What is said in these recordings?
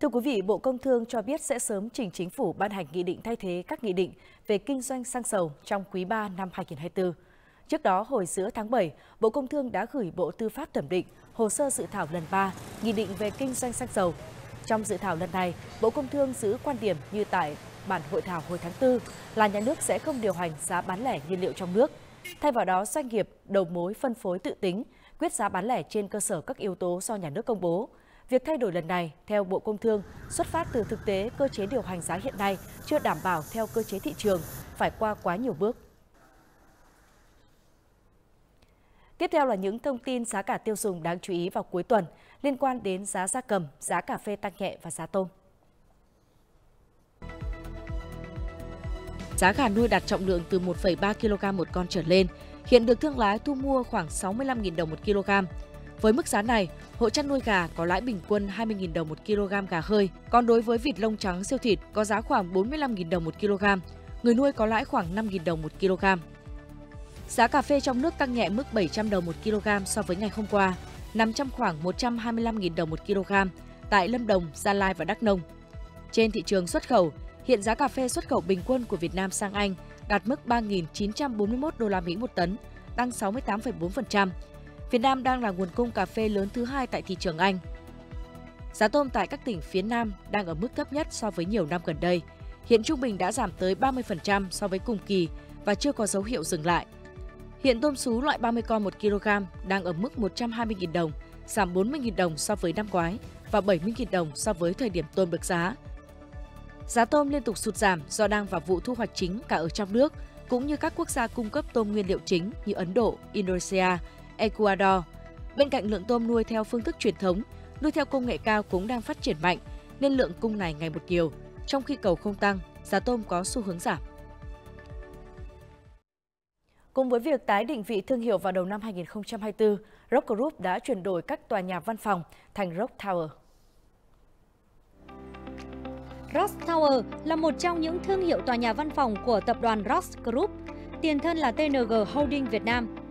Thưa quý vị, Bộ Công Thương cho biết sẽ sớm trình chính phủ ban hành nghị định thay thế các nghị định về kinh doanh xăng dầu trong quý 3 năm 2024. Trước đó, hồi giữa tháng 7, Bộ Công Thương đã gửi Bộ Tư pháp thẩm định hồ sơ dự thảo lần 3 nghị định về kinh doanh xăng dầu. Trong dự thảo lần này, Bộ Công Thương giữ quan điểm như tại bản hội thảo hồi tháng 4 là nhà nước sẽ không điều hành giá bán lẻ nhiên liệu trong nước. Thay vào đó, doanh nghiệp đầu mối phân phối tự tính, quyết giá bán lẻ trên cơ sở các yếu tố do nhà nước công bố. Việc thay đổi lần này, theo Bộ Công Thương, xuất phát từ thực tế cơ chế điều hành giá hiện nay chưa đảm bảo theo cơ chế thị trường, phải qua quá nhiều bước. Tiếp theo là những thông tin giá cả tiêu dùng đáng chú ý vào cuối tuần liên quan đến giá gia cầm, giá cà phê tăng nhẹ và giá tôm. Giá gà nuôi đạt trọng lượng từ 1,3 kg một con trở lên, hiện được thương lái thu mua khoảng 65.000 đồng một kg. Với mức giá này, hộ chăn nuôi gà có lãi bình quân 20.000 đồng 1 kg gà hơi, còn đối với vịt lông trắng siêu thịt có giá khoảng 45.000 đồng 1 kg, người nuôi có lãi khoảng 5.000 đồng 1 kg. Giá cà phê trong nước tăng nhẹ mức 700 đồng 1 kg so với ngày hôm qua, nằm trong khoảng 125.000 đồng 1 kg tại Lâm Đồng, Gia Lai và Đắk Nông. Trên thị trường xuất khẩu, hiện giá cà phê xuất khẩu bình quân của Việt Nam sang Anh đạt mức 3.941 đô la Mỹ một tấn, tăng 68,4%. Việt Nam đang là nguồn cung cà phê lớn thứ hai tại thị trường Anh. Giá tôm tại các tỉnh phía Nam đang ở mức thấp nhất so với nhiều năm gần đây. Hiện trung bình đã giảm tới 30% so với cùng kỳ và chưa có dấu hiệu dừng lại. Hiện tôm sú loại 30 con 1 kg đang ở mức 120.000 đồng, giảm 40.000 đồng so với năm ngoái và 70.000 đồng so với thời điểm tôm được giá. Giá tôm liên tục sụt giảm do đang vào vụ thu hoạch chính cả ở trong nước, cũng như các quốc gia cung cấp tôm nguyên liệu chính như Ấn Độ, Indonesia, Ecuador. Bên cạnh lượng tôm nuôi theo phương thức truyền thống, nuôi theo công nghệ cao cũng đang phát triển mạnh, nên lượng cung này ngày một nhiều. Trong khi cầu không tăng, giá tôm có xu hướng giảm. Cùng với việc tái định vị thương hiệu vào đầu năm 2024, Rock Group đã chuyển đổi các tòa nhà văn phòng thành Rock Tower. Ross Tower là một trong những thương hiệu tòa nhà văn phòng của tập đoàn Ross Group, tiền thân là TNG Holding Việt Nam.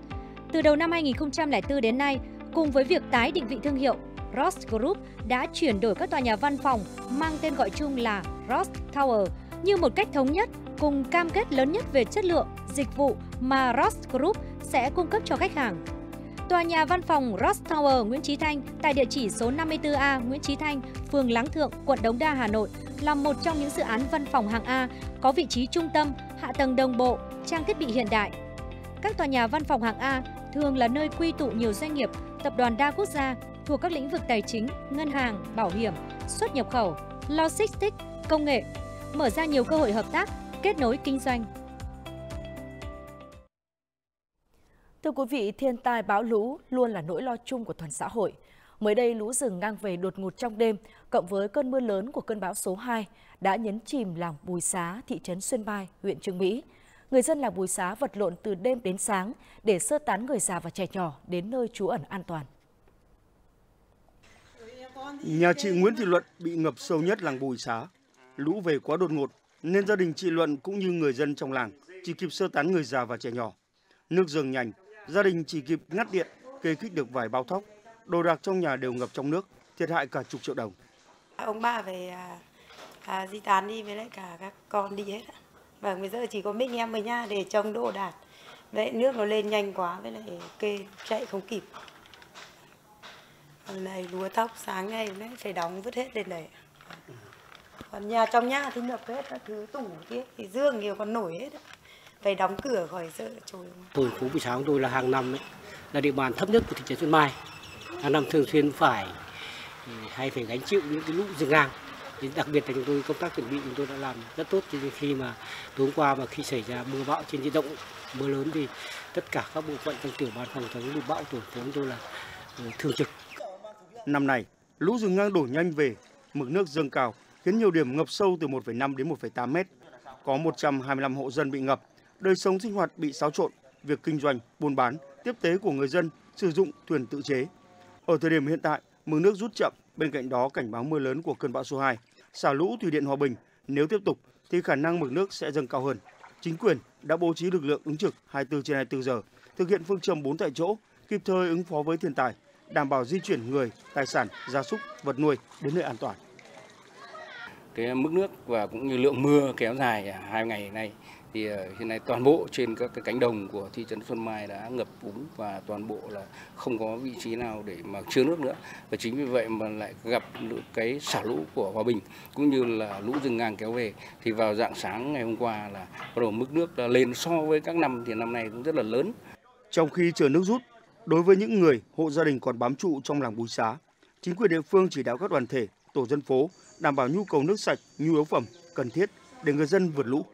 Từ đầu năm 2004 đến nay, cùng với việc tái định vị thương hiệu, Ross Group đã chuyển đổi các tòa nhà văn phòng mang tên gọi chung là Ross Tower như một cách thống nhất cùng cam kết lớn nhất về chất lượng, dịch vụ mà Ross Group sẽ cung cấp cho khách hàng. Tòa nhà văn phòng Ross Tower Nguyễn Chí Thanh tại địa chỉ số 54A Nguyễn Chí Thanh, phường Láng Thượng, quận Đống Đa, Hà Nội là một trong những dự án văn phòng hạng A có vị trí trung tâm, hạ tầng đồng bộ, trang thiết bị hiện đại. Các tòa nhà văn phòng hạng A thường là nơi quy tụ nhiều doanh nghiệp, tập đoàn đa quốc gia thuộc các lĩnh vực tài chính, ngân hàng, bảo hiểm, xuất nhập khẩu, logistics, công nghệ, mở ra nhiều cơ hội hợp tác, kết nối kinh doanh. Thưa quý vị, thiên tai bão lũ luôn là nỗi lo chung của toàn xã hội. Mới đây, lũ rừng ngang về đột ngột trong đêm, cộng với cơn mưa lớn của cơn bão số 2, đã nhấn chìm làng Bùi Xá, thị trấn Xuyên Bai, huyện Trương Mỹ. Người dân làng Bùi Xá vật lộn từ đêm đến sáng để sơ tán người già và trẻ nhỏ đến nơi trú ẩn an toàn. Nhà chị Nguyễn Thị Luận bị ngập sâu nhất làng Bùi Xá. Lũ về quá đột ngột nên gia đình chị Luận cũng như người dân trong làng chỉ kịp sơ tán người già và trẻ nhỏ. Nước dâng nhanh, gia đình chỉ kịp ngắt điện, kê khích được vài bao thóc. Đồ đạc trong nhà đều ngập trong nước, thiệt hại cả chục triệu đồng. Ông bà về à, à, di tán đi với lại cả các con đi hết. Và bây giờ chỉ có mình em ở nhà để trồng đồ đạc. Vậy nước nó lên nhanh quá với lại kê chạy không kịp. Hôm này lúa thóc sáng nay phải đóng vứt hết lên đấy Còn nhà trong nhà thì ngập hết các thứ tủ kia thì dương nhiều còn nổi hết. Phải đóng cửa khỏi sợ trôi. tôi phố buổi Sáng tôi là hàng năm ấy, là địa bàn thấp nhất của thị trấn Xuân Mai. Hàng năm thường xuyên phải ừ, hay phải gánh chịu những cái lũ rừng ngang. Thì đặc biệt là chúng tôi công tác chuẩn bị chúng tôi đã làm rất tốt cho khi mà tối hôm qua mà khi xảy ra mưa bão trên diện rộng mưa lớn thì tất cả các bộ phận trong tiểu ban phòng chống lụt bão tổ của chúng tôi là ờ, thường trực. Năm nay, lũ rừng ngang đổ nhanh về, mực nước dâng cao khiến nhiều điểm ngập sâu từ 1,5 đến 1,8 mét. Có 125 hộ dân bị ngập, đời sống sinh hoạt bị xáo trộn, việc kinh doanh, buôn bán, tiếp tế của người dân sử dụng thuyền tự chế. Ở thời điểm hiện tại, mực nước rút chậm, bên cạnh đó cảnh báo mưa lớn của cơn bão số 2. Xả lũ thủy điện Hòa Bình nếu tiếp tục thì khả năng mực nước sẽ dâng cao hơn. Chính quyền đã bố trí lực lượng ứng trực 24 trên 24 giờ, thực hiện phương châm 4 tại chỗ, kịp thời ứng phó với thiên tai, đảm bảo di chuyển người, tài sản, gia súc, vật nuôi đến nơi an toàn. cái mức nước và cũng như lượng mưa kéo dài hai ngày nay thì ờ, hiện nay toàn bộ trên các cái cánh đồng của thị trấn Xuân Mai đã ngập úng và toàn bộ là không có vị trí nào để mà chứa nước nữa và chính vì vậy mà lại gặp cái xả lũ của Hòa Bình cũng như là lũ rừng ngang kéo về thì vào dạng sáng ngày hôm qua là bắt đầu mức nước lên so với các năm thì năm nay cũng rất là lớn. Trong khi chờ nước rút, đối với những người hộ gia đình còn bám trụ trong làng Bùi Xá, chính quyền địa phương chỉ đạo các đoàn thể, tổ dân phố đảm bảo nhu cầu nước sạch, nhu yếu phẩm cần thiết để người dân vượt lũ.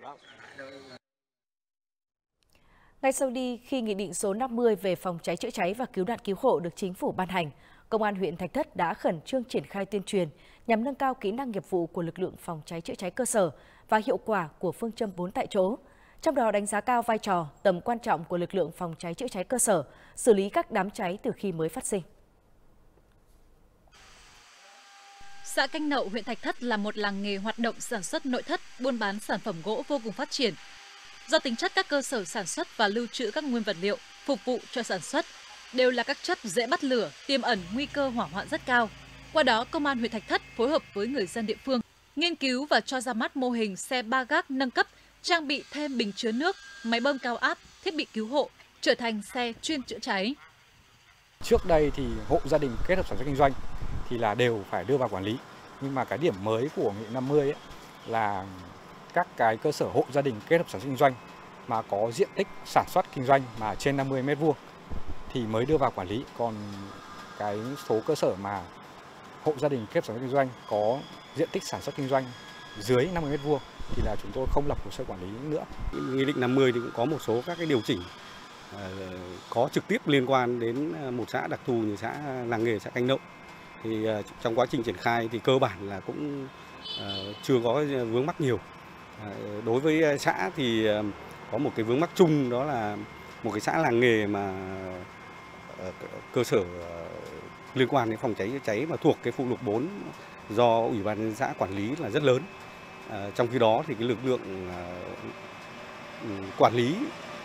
Ngay sau đi, khi Nghị định số 50 về phòng cháy chữa cháy và cứu nạn cứu hộ được chính phủ ban hành, Công an huyện Thạch Thất đã khẩn trương triển khai tuyên truyền nhằm nâng cao kỹ năng nghiệp vụ của lực lượng phòng cháy chữa cháy cơ sở và hiệu quả của phương châm 4 tại chỗ. Trong đó đánh giá cao vai trò, tầm quan trọng của lực lượng phòng cháy chữa cháy cơ sở, xử lý các đám cháy từ khi mới phát sinh. Xã Canh Nậu, huyện Thạch Thất là một làng nghề hoạt động sản xuất nội thất, buôn bán sản phẩm gỗ vô cùng phát triển, Do tính chất các cơ sở sản xuất và lưu trữ các nguyên vật liệu phục vụ cho sản xuất đều là các chất dễ bắt lửa, tiềm ẩn nguy cơ hỏa hoạn rất cao. Qua đó, Công an huyện Thạch Thất phối hợp với người dân địa phương nghiên cứu và cho ra mắt mô hình xe ba gác nâng cấp, trang bị thêm bình chứa nước, máy bơm cao áp, thiết bị cứu hộ, trở thành xe chuyên chữa cháy. Trước đây thì hộ gia đình kết hợp sản xuất kinh doanh thì là đều phải đưa vào quản lý. Nhưng mà cái điểm mới của nghị 50 ấy là các cái cơ sở hộ gia đình kết hợp sản xuất kinh doanh mà có diện tích sản xuất kinh doanh mà trên 50 mét vuông thì mới đưa vào quản lý. Còn cái số cơ sở mà hộ gia đình kết hợp sản xuất kinh doanh có diện tích sản xuất kinh doanh dưới 50 mét vuông thì là chúng tôi không lập hồ sơ quản lý nữa. Nghị định 50 thì cũng có một số các cái điều chỉnh ờ, có trực tiếp liên quan đến ờ, một xã đặc thù như xã làng nghề, xã Canh Nậu. Thì ờ, trong quá trình triển khai thì cơ bản là cũng chưa có vướng mắc nhiều. Ờ, đối với ờ, xã thì ờ, có một cái vướng mắc chung đó là một cái xã làng nghề mà cơ sở liên quan đến phòng cháy chữa cháy mà thuộc cái phụ lục 4 do ủy ban nhân xã quản lý là rất lớn. Trong khi đó thì cái lực lượng ừ, quản lý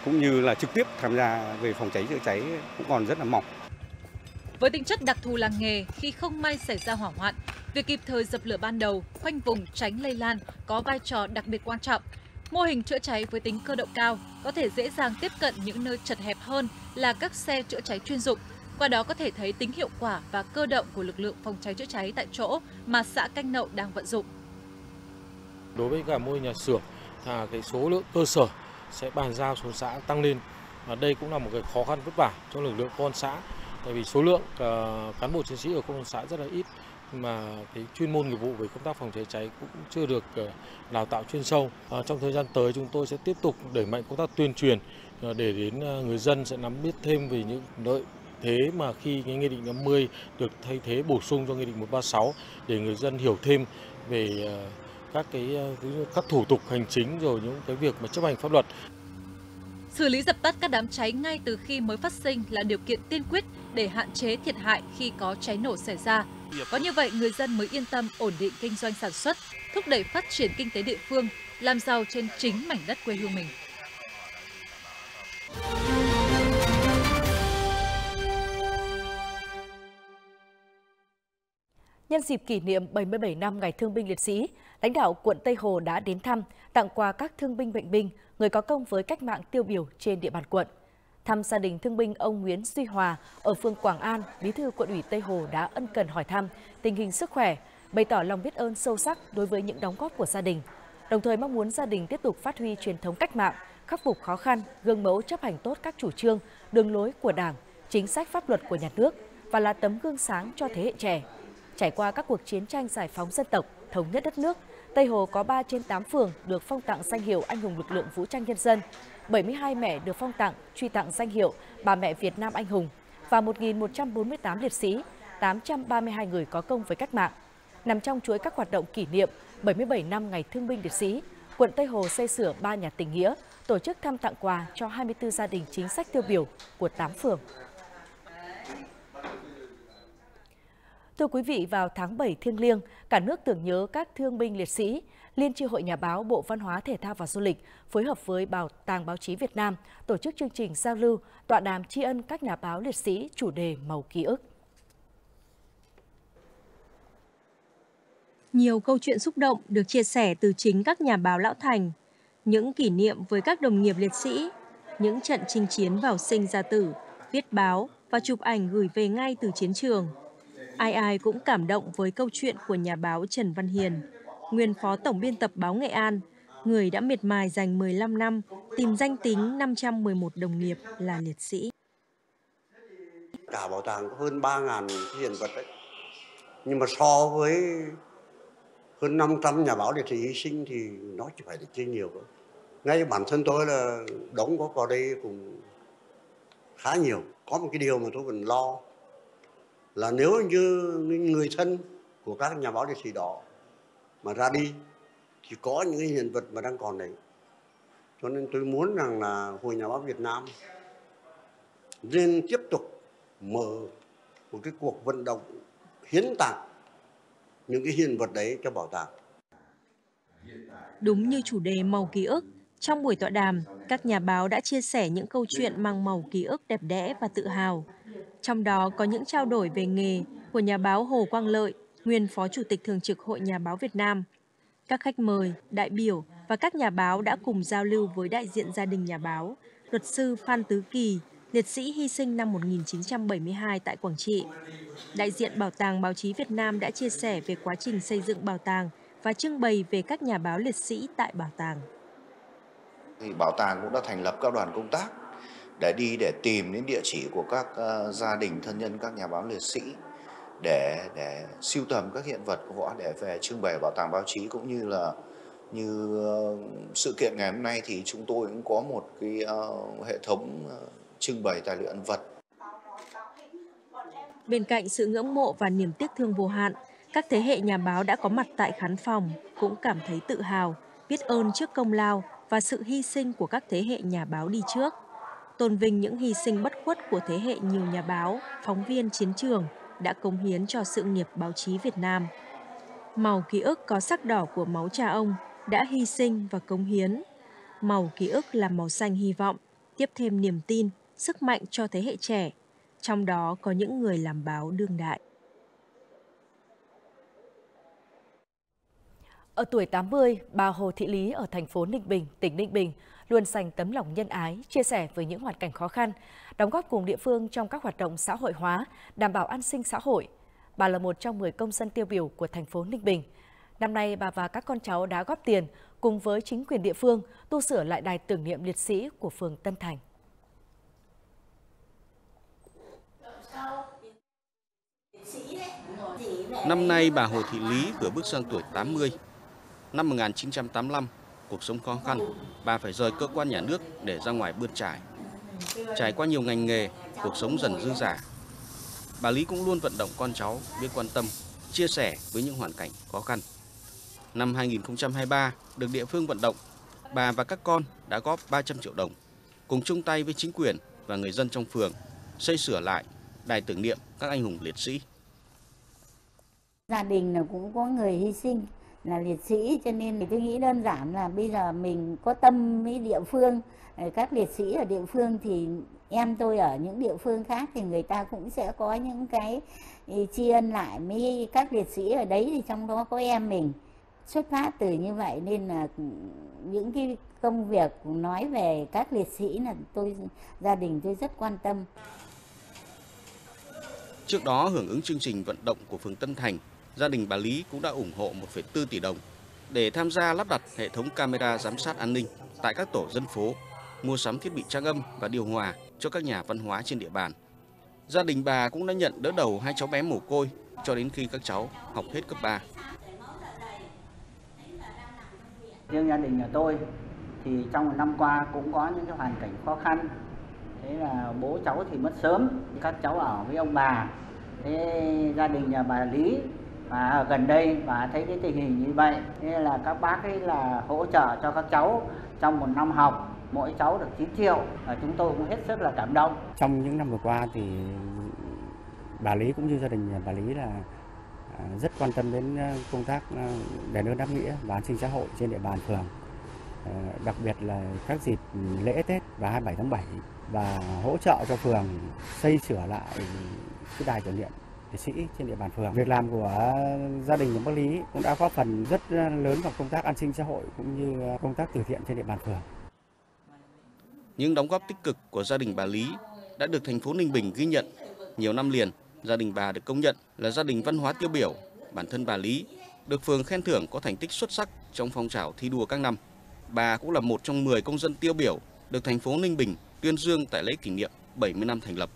cũng như là trực tiếp tham gia về phòng cháy chữa cháy cũng còn rất là mỏng. Với tính chất đặc thù làng nghề, khi không may xảy ra hỏa hoạn, việc kịp thời dập lửa ban đầu, khoanh vùng tránh lây lan có vai trò đặc biệt quan trọng. Mô hình chữa cháy với tính cơ động cao có thể dễ dàng tiếp cận những nơi chật hẹp hơn là các xe chữa cháy chuyên dụng. Qua đó có thể thấy tính hiệu quả và cơ động của lực lượng phòng cháy chữa cháy tại chỗ mà xã Canh Nậu đang vận dụng. Đối với cả mô hình nhà xưởng, là cái số lượng cơ sở sẽ bàn giao xuống xã tăng lên. Và đây cũng là một cái khó khăn vất vả cho lực lượng công an xã tại vì số lượng uh, cán bộ chiến sĩ ở công an xã rất là ít mà cái chuyên môn nghiệp vụ về công tác phòng cháy cháy cũng chưa được uh, đào tạo chuyên sâu. Uh, trong thời gian tới chúng tôi sẽ tiếp tục đẩy mạnh công tác tuyên truyền uh, để đến uh, người dân sẽ nắm biết thêm về những lợi thế mà khi cái nghị định 50 được thay thế bổ sung cho nghị định 136 để người dân hiểu thêm về uh, các cái uh, các thủ tục hành chính rồi những cái việc mà chấp hành pháp luật. Xử lý dập tắt các đám cháy ngay từ khi mới phát sinh là điều kiện tiên quyết để hạn chế thiệt hại khi có cháy nổ xảy ra. Có như vậy, người dân mới yên tâm ổn định kinh doanh sản xuất, thúc đẩy phát triển kinh tế địa phương, làm giàu trên chính mảnh đất quê hương mình. Nhân dịp kỷ niệm 77 năm Ngày Thương binh Liệt sĩ, lãnh đạo quận Tây Hồ đã đến thăm, tặng quà các thương binh bệnh binh, người có công với cách mạng tiêu biểu trên địa bàn quận. Thăm gia đình thương binh ông Nguyễn Duy Hòa ở phường Quảng An, Bí thư quận ủy Tây Hồ đã ân cần hỏi thăm tình hình sức khỏe, bày tỏ lòng biết ơn sâu sắc đối với những đóng góp của gia đình. Đồng thời mong muốn gia đình tiếp tục phát huy truyền thống cách mạng, khắc phục khó khăn, gương mẫu chấp hành tốt các chủ trương, đường lối của Đảng, chính sách pháp luật của nhà nước và là tấm gương sáng cho thế hệ trẻ. Trải qua các cuộc chiến tranh giải phóng dân tộc, thống nhất đất nước, Tây Hồ có 3 trên 8 phường được phong tặng danh hiệu anh hùng lực lượng vũ trang nhân dân, 72 mẹ được phong tặng, truy tặng danh hiệu Bà mẹ Việt Nam anh hùng và 1.148 liệt sĩ, 832 người có công với cách mạng. Nằm trong chuỗi các hoạt động kỷ niệm 77 năm Ngày Thương binh Liệt sĩ, quận Tây Hồ xây sửa 3 nhà tình nghĩa, tổ chức thăm tặng quà cho 24 gia đình chính sách tiêu biểu của 8 phường. Thưa quý vị, vào tháng 7 thiêng liêng, cả nước tưởng nhớ các thương binh liệt sĩ. Liên tri hội Nhà báo Bộ Văn hóa Thể thao và Du lịch phối hợp với Bảo tàng Báo chí Việt Nam tổ chức chương trình giao lưu, tọa đàm tri ân các nhà báo liệt sĩ chủ đề Màu ký ức. Nhiều câu chuyện xúc động được chia sẻ từ chính các nhà báo lão thành, những kỷ niệm với các đồng nghiệp liệt sĩ, những trận chinh chiến vào sinh ra tử, viết báo và chụp ảnh gửi về ngay từ chiến trường. Ai ai cũng cảm động với câu chuyện của nhà báo Trần Văn Hiền, nguyên phó tổng biên tập báo Nghệ An, người đã miệt mài dành 15 năm tìm danh tính 511 đồng nghiệp là liệt sĩ. Cả bảo tàng có hơn 3.000 hiện vật đấy. Nhưng mà so với hơn 500 nhà báo liệt sĩ hy sinh thì nó chỉ phải là chưa nhiều thôi. Ngay bản thân tôi là đóng góp vào đây cũng khá nhiều. Có một cái điều mà tôi vẫn lo là nếu như người thân của các nhà báo liệt sĩ đó mà ra đi thì có những cái hiện vật mà đang còn đấy cho nên tôi muốn rằng là hội nhà báo Việt Nam nên tiếp tục mở một cái cuộc vận động hiến tặng những cái hiện vật đấy cho bảo tàng. Đúng như chủ đề màu ký ức, trong buổi tọa đàm, các nhà báo đã chia sẻ những câu chuyện mang màu ký ức đẹp đẽ và tự hào. Trong đó có những trao đổi về nghề của nhà báo Hồ Quang Lợi, nguyên Phó Chủ tịch Thường trực Hội Nhà báo Việt Nam. Các khách mời, đại biểu và các nhà báo đã cùng giao lưu với đại diện gia đình nhà báo, luật sư Phan Tứ Kỳ, liệt sĩ hy sinh năm 1972 tại Quảng Trị. Đại diện Bảo tàng Báo chí Việt Nam đã chia sẻ về quá trình xây dựng bảo tàng và trưng bày về các nhà báo liệt sĩ tại bảo tàng. Thì bảo tàng cũng đã thành lập các đoàn công tác để đi để tìm đến địa chỉ của các uh, gia đình thân nhân các nhà báo liệt sĩ để để siêu tầm các hiện vật của họ để về trưng bày bảo tàng báo chí cũng như là như uh, sự kiện ngày hôm nay thì chúng tôi cũng có một cái uh, hệ thống uh, trưng bày tài liệu ẩn vật. Bên cạnh sự ngưỡng mộ và niềm tiếc thương vô hạn, các thế hệ nhà báo đã có mặt tại khán phòng cũng cảm thấy tự hào, biết ơn trước công lao và sự hy sinh của các thế hệ nhà báo đi trước. Tôn vinh những hy sinh bất khuất của thế hệ nhiều nhà báo, phóng viên chiến trường đã cống hiến cho sự nghiệp báo chí Việt Nam. Màu ký ức có sắc đỏ của máu cha ông đã hy sinh và cống hiến. Màu ký ức là màu xanh hy vọng, tiếp thêm niềm tin, sức mạnh cho thế hệ trẻ, trong đó có những người làm báo đương đại. Ở tuổi 80, bà Hồ Thị Lý ở thành phố Ninh Bình, tỉnh Ninh Bình luôn dành tấm lòng nhân ái, chia sẻ với những hoàn cảnh khó khăn, đóng góp cùng địa phương trong các hoạt động xã hội hóa, đảm bảo an sinh xã hội. Bà là một trong 10 công dân tiêu biểu của thành phố Ninh Bình. Năm nay, bà và các con cháu đã góp tiền cùng với chính quyền địa phương tu sửa lại đài tưởng niệm liệt sĩ của phường Tân Thành. Năm nay bà Hồ Thị Lý vừa bước sang tuổi 80. Năm 1985, cuộc sống khó khăn, bà phải rời cơ quan nhà nước để ra ngoài bươn trải. Trải qua nhiều ngành nghề, cuộc sống dần dư giả. Bà Lý cũng luôn vận động con cháu biết quan tâm, chia sẻ với những hoàn cảnh khó khăn. Năm 2023, được địa phương vận động, bà và các con đã góp 300 triệu đồng, cùng chung tay với chính quyền và người dân trong phường xây sửa lại đài tưởng niệm các anh hùng liệt sĩ. Gia đình là cũng có người hy sinh là liệt sĩ cho nên thì tôi nghĩ đơn giản là bây giờ mình có tâm với địa phương ờ, các liệt sĩ ở địa phương thì em tôi ở những địa phương khác thì người ta cũng sẽ có những cái ừ, tri ân lại với các liệt sĩ ở đấy thì trong đó có em mình xuất phát từ như vậy nên là những cái công việc nói về các liệt sĩ là tôi gia đình tôi rất quan tâm. Trước đó hưởng ứng chương trình vận động của phường Tân Thành, gia đình bà Lý cũng đã ủng hộ 1,4 tỷ đồng để tham gia lắp đặt hệ thống camera giám sát an ninh tại các tổ dân phố, mua sắm thiết bị trang âm và điều hòa cho các nhà văn hóa trên địa bàn. Gia đình bà cũng đã nhận đỡ đầu hai cháu bé mồ côi cho đến khi các cháu học hết cấp 3. Riêng gia đình nhà tôi thì trong một năm qua cũng có những cái hoàn cảnh khó khăn. Thế là bố cháu thì mất sớm, các cháu ở với ông bà. Thế gia đình nhà bà Lý và gần đây và thấy cái tình hình như vậy nên là các bác ấy là hỗ trợ cho các cháu trong một năm học, mỗi cháu được 9 triệu, và chúng tôi cũng hết sức là cảm động. Trong những năm vừa qua thì bà Lý cũng như gia đình bà Lý là à, rất quan tâm đến à, công tác à, đền ơn đáp nghĩa và an sinh xã hội trên địa bàn phường. Ờ, đặc biệt là các dịp lễ Tết và 27 tháng 7 và hỗ trợ cho phường xây sửa lại cái đài tưởng niệm liệt sĩ trên địa bàn phường. Việc làm của gia đình của bác Lý cũng đã góp phần rất lớn vào công tác an sinh xã hội cũng như công tác từ thiện trên địa bàn phường. Những đóng góp tích cực của gia đình bà Lý đã được thành phố Ninh Bình ghi nhận nhiều năm liền. Gia đình bà được công nhận là gia đình văn hóa tiêu biểu. Bản thân bà Lý được phường khen thưởng có thành tích xuất sắc trong phong trào thi đua các năm. Bà cũng là một trong 10 công dân tiêu biểu được thành phố Ninh Bình tuyên dương tại lễ kỷ niệm 70 năm thành lập.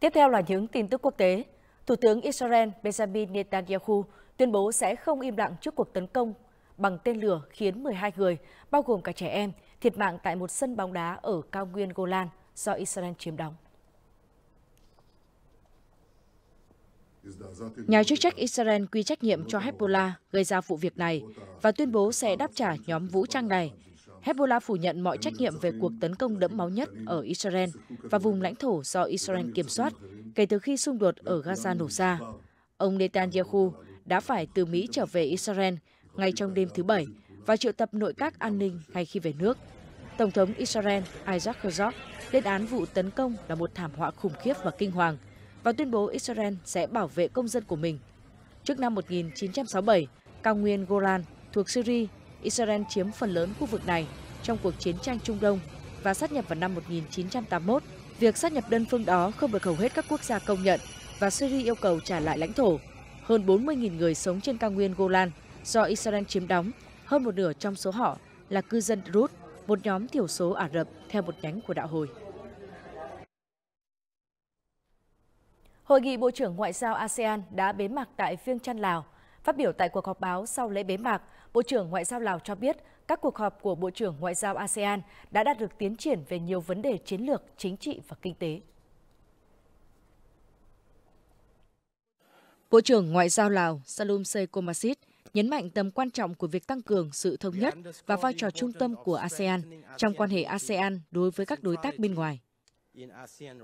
Tiếp theo là những tin tức quốc tế. Thủ tướng Israel Benjamin Netanyahu tuyên bố sẽ không im lặng trước cuộc tấn công bằng tên lửa khiến 12 người, bao gồm cả trẻ em, thiệt mạng tại một sân bóng đá ở cao nguyên Golan do Israel chiếm đóng. Nhà chức trách Israel quy trách nhiệm cho Hezbollah gây ra vụ việc này và tuyên bố sẽ đáp trả nhóm vũ trang này. Hezbollah phủ nhận mọi trách nhiệm về cuộc tấn công đẫm máu nhất ở Israel và vùng lãnh thổ do Israel kiểm soát kể từ khi xung đột ở Gaza nổ ra. Ông Netanyahu đã phải từ Mỹ trở về Israel ngay trong đêm thứ Bảy và triệu tập nội các an ninh ngay khi về nước. Tổng thống Israel Isaac Herzog lên án vụ tấn công là một thảm họa khủng khiếp và kinh hoàng và tuyên bố Israel sẽ bảo vệ công dân của mình. Trước năm 1967, cao nguyên Golan thuộc Syria, Israel chiếm phần lớn khu vực này trong cuộc chiến tranh Trung Đông và sát nhập vào năm 1981. Việc sát nhập đơn phương đó không được hầu hết các quốc gia công nhận và Syria yêu cầu trả lại lãnh thổ. Hơn 40.000 người sống trên cao nguyên Golan do Israel chiếm đóng, hơn một nửa trong số họ là cư dân Druze, một nhóm thiểu số Ả Rập theo một nhánh của đạo hồi. Hội nghị Bộ trưởng Ngoại giao ASEAN đã bế mạc tại Viêng Chăn, Lào. Phát biểu tại cuộc họp báo sau lễ bế mạc, Bộ trưởng Ngoại giao Lào cho biết các cuộc họp của Bộ trưởng Ngoại giao ASEAN đã đạt được tiến triển về nhiều vấn đề chiến lược, chính trị và kinh tế. Bộ trưởng Ngoại giao Lào Salum Sekomasit nhấn mạnh tầm quan trọng của việc tăng cường sự thống nhất và vai trò trung tâm của ASEAN trong quan hệ ASEAN đối với các đối tác bên ngoài.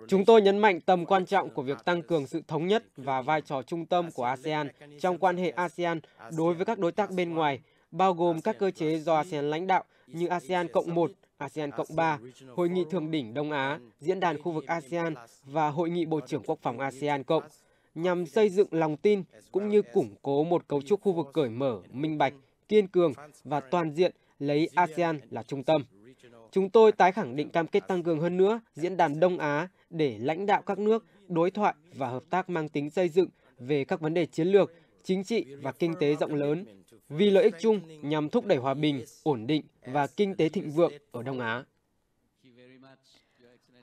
Chúng tôi nhấn mạnh tầm quan trọng của việc tăng cường sự thống nhất và vai trò trung tâm của ASEAN trong quan hệ ASEAN đối với các đối tác bên ngoài, bao gồm các cơ chế do ASEAN lãnh đạo như ASEAN Cộng 1, ASEAN Cộng 3, Hội nghị Thượng đỉnh Đông Á, Diễn đàn khu vực ASEAN và Hội nghị Bộ trưởng Quốc phòng ASEAN Cộng, nhằm xây dựng lòng tin cũng như củng cố một cấu trúc khu vực cởi mở, minh bạch, kiên cường và toàn diện lấy ASEAN là trung tâm. Chúng tôi tái khẳng định cam kết tăng cường hơn nữa diễn đàn Đông Á để lãnh đạo các nước đối thoại và hợp tác mang tính xây dựng về các vấn đề chiến lược, chính trị và kinh tế rộng lớn vì lợi ích chung nhằm thúc đẩy hòa bình, ổn định và kinh tế thịnh vượng ở Đông Á.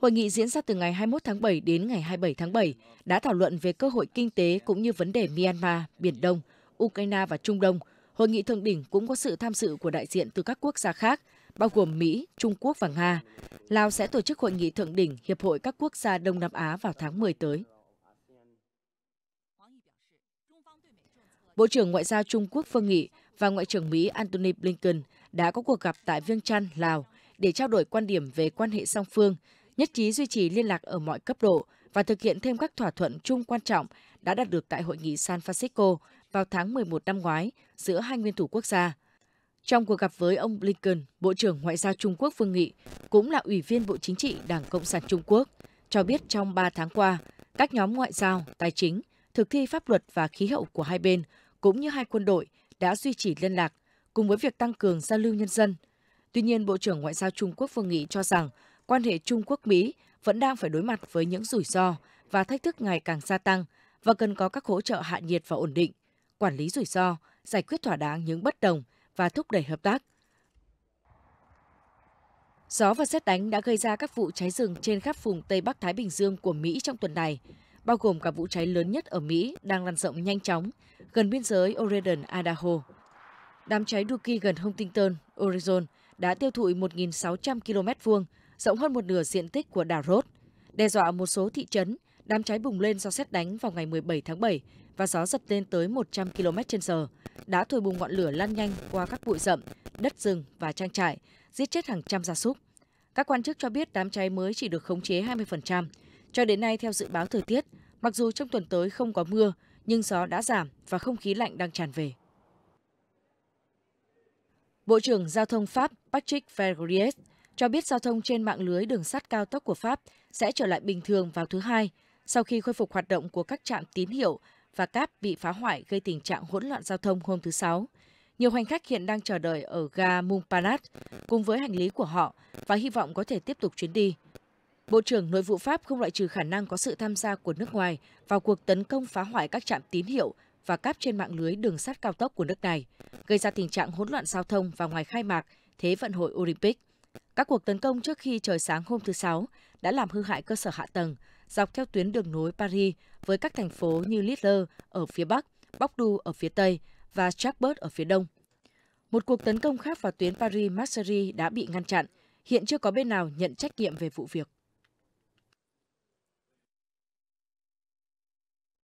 Hội nghị diễn ra từ ngày 21 tháng 7 đến ngày 27 tháng 7 đã thảo luận về cơ hội kinh tế cũng như vấn đề Myanmar, Biển Đông, Ukraine và Trung Đông. Hội nghị thượng đỉnh cũng có sự tham dự của đại diện từ các quốc gia khác, bao gồm Mỹ, Trung Quốc và Nga. Lào sẽ tổ chức hội nghị thượng đỉnh Hiệp hội các quốc gia Đông Nam Á vào tháng 10 tới. Bộ trưởng Ngoại giao Trung Quốc Phương Nghị và Ngoại trưởng Mỹ Antony Blinken đã có cuộc gặp tại Viêng Chăn, Lào để trao đổi quan điểm về quan hệ song phương, nhất trí duy trì liên lạc ở mọi cấp độ và thực hiện thêm các thỏa thuận chung quan trọng đã đạt được tại hội nghị San Francisco vào tháng 11 năm ngoái giữa hai nguyên thủ quốc gia. Trong cuộc gặp với ông Blinken, Bộ trưởng Ngoại giao Trung Quốc Vương Nghị, cũng là Ủy viên Bộ Chính trị Đảng Cộng sản Trung Quốc, cho biết trong 3 tháng qua, các nhóm ngoại giao, tài chính, thực thi pháp luật và khí hậu của hai bên, cũng như hai quân đội, đã duy trì liên lạc, cùng với việc tăng cường giao lưu nhân dân. Tuy nhiên, Bộ trưởng Ngoại giao Trung Quốc Vương Nghị cho rằng quan hệ Trung Quốc-Mỹ vẫn đang phải đối mặt với những rủi ro và thách thức ngày càng gia tăng và cần có các hỗ trợ hạ nhiệt và ổn định, quản lý rủi ro, giải quyết thỏa đáng những bất đồng và thúc đẩy hợp tác. Gió và xét đánh đã gây ra các vụ cháy rừng trên khắp vùng Tây Bắc Thái Bình Dương của Mỹ trong tuần này, bao gồm cả vụ cháy lớn nhất ở Mỹ đang lan rộng nhanh chóng gần biên giới Oregon, Idaho. Đám cháy Duki gần Huntington, Oregon đã tiêu thụ 1.600 km vuông, rộng hơn một nửa diện tích của đảo Rhodes, đe dọa một số thị trấn. Đám cháy bùng lên do xét đánh vào ngày 17 tháng 7 và gió giật lên tới 100 km/h, đã thổi bùng ngọn lửa lan nhanh qua các bụi rậm, đất rừng và trang trại, giết chết hàng trăm gia súc. Các quan chức cho biết đám cháy mới chỉ được khống chế 20%. Cho đến nay, theo dự báo thời tiết, mặc dù trong tuần tới không có mưa, nhưng gió đã giảm và không khí lạnh đang tràn về. Bộ trưởng Giao thông Pháp Patrick Vergriet cho biết giao thông trên mạng lưới đường sắt cao tốc của Pháp sẽ trở lại bình thường vào thứ Hai, sau khi khôi phục hoạt động của các trạm tín hiệu và cáp bị phá hoại gây tình trạng hỗn loạn giao thông hôm thứ Sáu. Nhiều hành khách hiện đang chờ đợi ở ga Montparnasse cùng với hành lý của họ và hy vọng có thể tiếp tục chuyến đi. Bộ trưởng Nội vụ Pháp không loại trừ khả năng có sự tham gia của nước ngoài vào cuộc tấn công phá hoại các trạm tín hiệu và cáp trên mạng lưới đường sắt cao tốc của nước này, gây ra tình trạng hỗn loạn giao thông vào ngày khai mạc Thế vận hội Olympic. Các cuộc tấn công trước khi trời sáng hôm thứ Sáu đã làm hư hại cơ sở hạ tầng dọc theo tuyến đường nối Paris với các thành phố như Lille ở phía Bắc, Bordeaux ở phía Tây và Strasbourg ở phía Đông. Một cuộc tấn công khác vào tuyến Paris-Marseille đã bị ngăn chặn. Hiện chưa có bên nào nhận trách nhiệm về vụ việc.